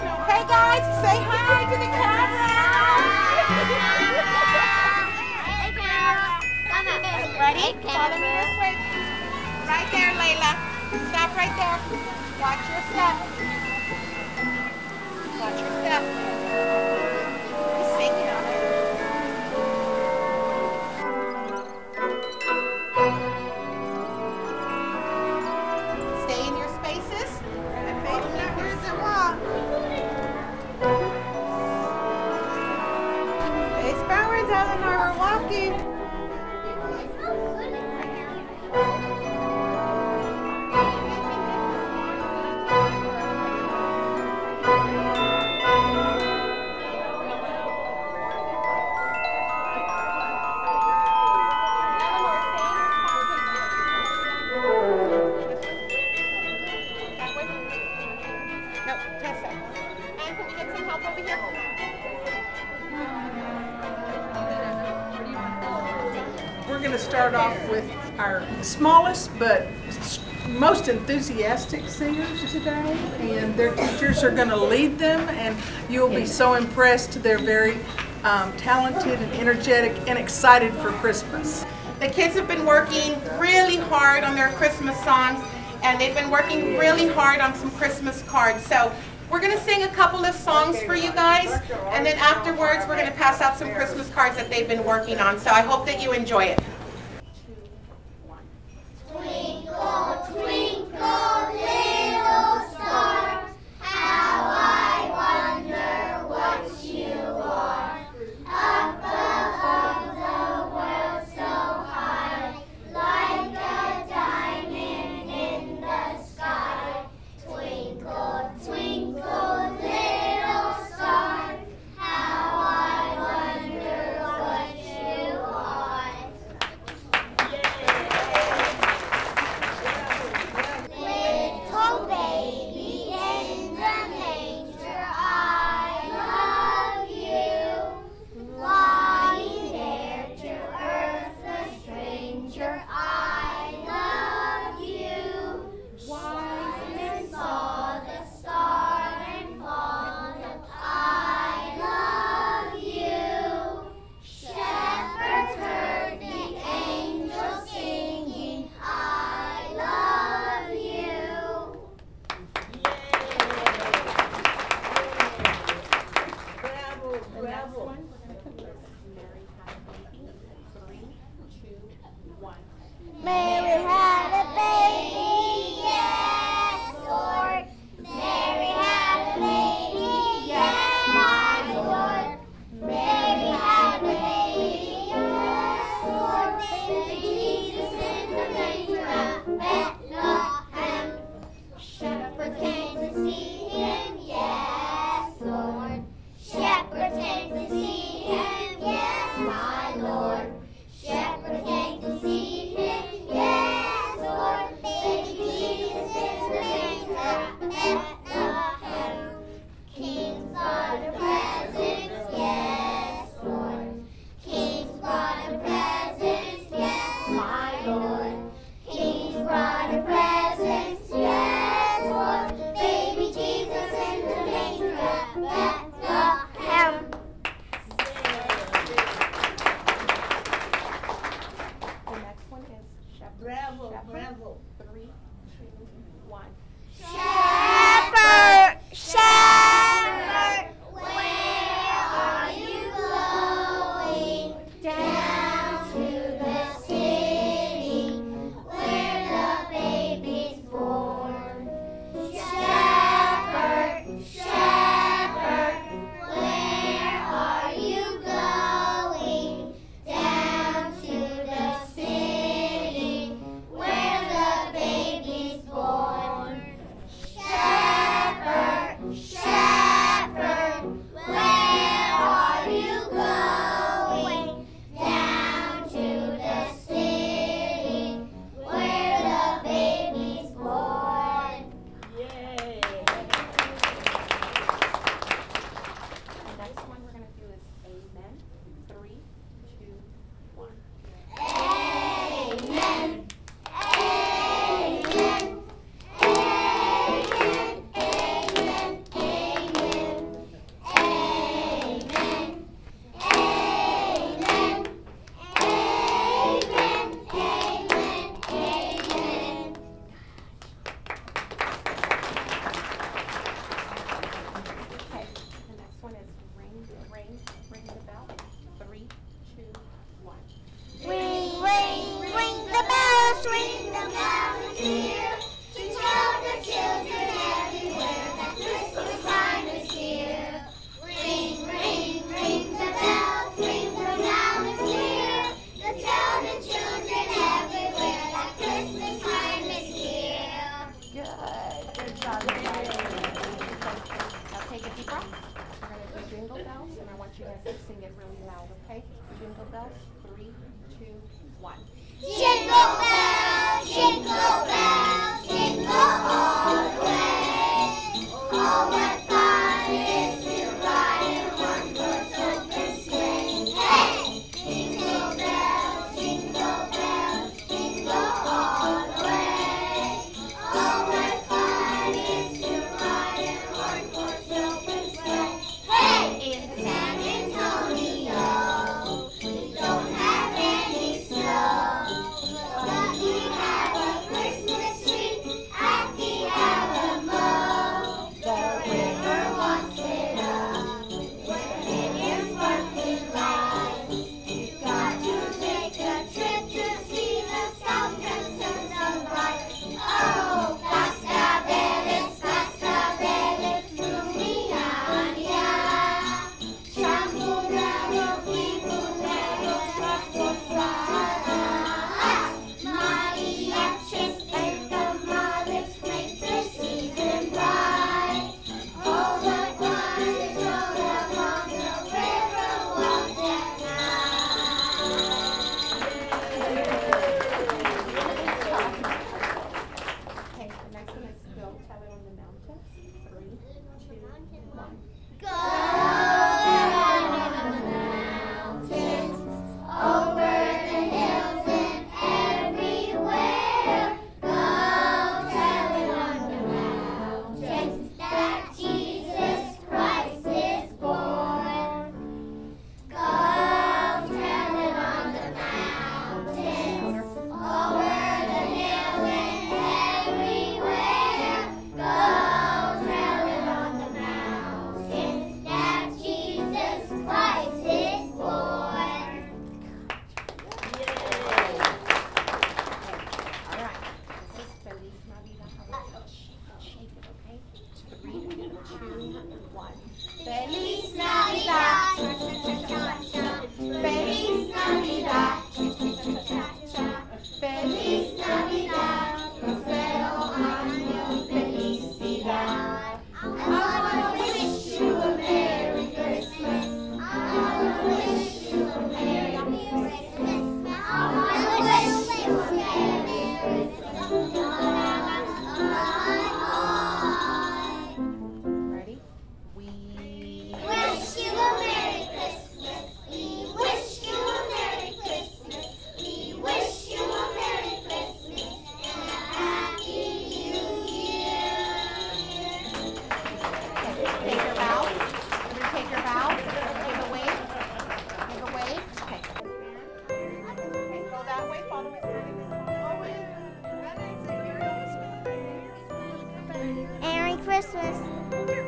no autographs, no. Hey guys, say hi to the camera. Hey, up. Ready? Follow me this way. Right there, Layla. Stop right there. Watch your step. Watch your step. Start off with our smallest but most enthusiastic singers today, and their teachers are going to lead them, and you'll be so impressed. They're very um, talented and energetic and excited for Christmas. The kids have been working really hard on their Christmas songs, and they've been working really hard on some Christmas cards. So we're going to sing a couple of songs for you guys, and then afterwards we're going to pass out some Christmas cards that they've been working on. So I hope that you enjoy it. Okay? Jingle bells, three, two, one. Jingle bells, Christmas.